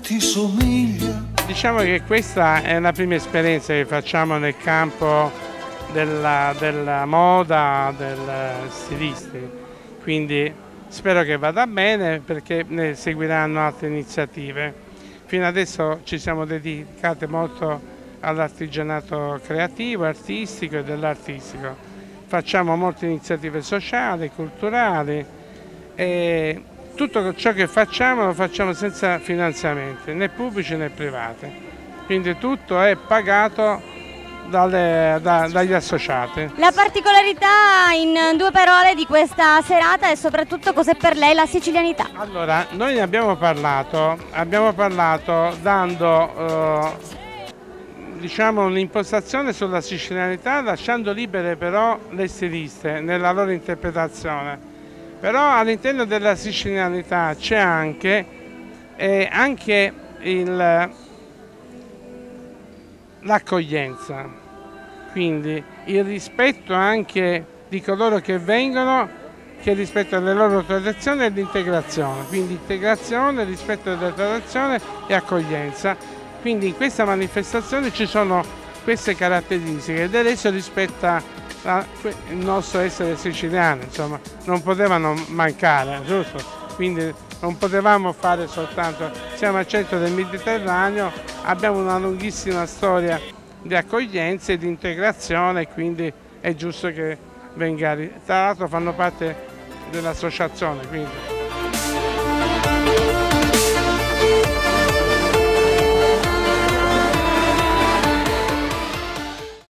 ti somiglia. Diciamo che questa è una prima esperienza che facciamo nel campo della, della moda, del stilisti, quindi spero che vada bene perché ne seguiranno altre iniziative. Fino adesso ci siamo dedicati molto all'artigianato creativo, artistico e dell'artistico. Facciamo molte iniziative sociali, culturali e tutto ciò che facciamo lo facciamo senza finanziamenti, né pubblici né privati. Quindi tutto è pagato dalle, da, dagli associati. La particolarità in due parole di questa serata è soprattutto cos'è per lei la sicilianità? Allora, noi ne abbiamo parlato, abbiamo parlato dando eh, diciamo, un'impostazione sulla sicilianità lasciando libere però le stiliste nella loro interpretazione. Però all'interno della sicilianità c'è anche, eh, anche l'accoglienza, quindi il rispetto anche di coloro che vengono che rispetto alle loro tradizioni e l'integrazione, quindi integrazione, rispetto delle tradizioni e accoglienza. Quindi in questa manifestazione ci sono queste caratteristiche ed adesso rispetta il nostro essere siciliano, insomma, non potevano mancare, giusto? Quindi non potevamo fare soltanto, siamo al centro del Mediterraneo, abbiamo una lunghissima storia di accoglienza e di integrazione, quindi è giusto che venga, tra l'altro fanno parte dell'associazione.